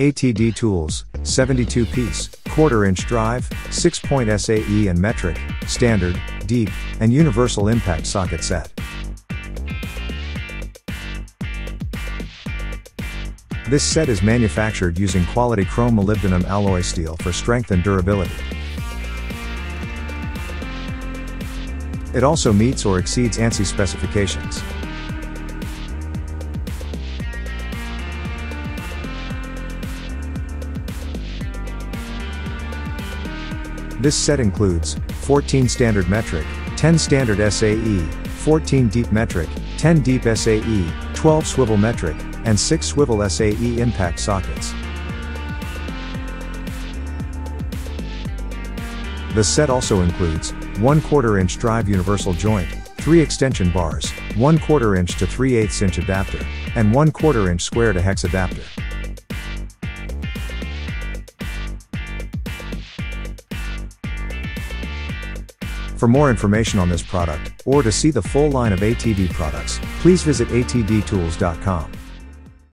ATD Tools, 72 piece, quarter inch drive, 6 point SAE and metric, standard, deep, and universal impact socket set. This set is manufactured using quality chrome molybdenum alloy steel for strength and durability. It also meets or exceeds ANSI specifications. This set includes 14 standard metric, 10 standard SAE, 14 deep metric, 10 deep SAE, 12 swivel metric, and 6 swivel SAE impact sockets. The set also includes 1 quarter inch drive universal joint, 3 extension bars, 1 quarter inch to 3 8 inch adapter, and 1 quarter inch square to hex adapter. For more information on this product, or to see the full line of ATD products, please visit atdtools.com.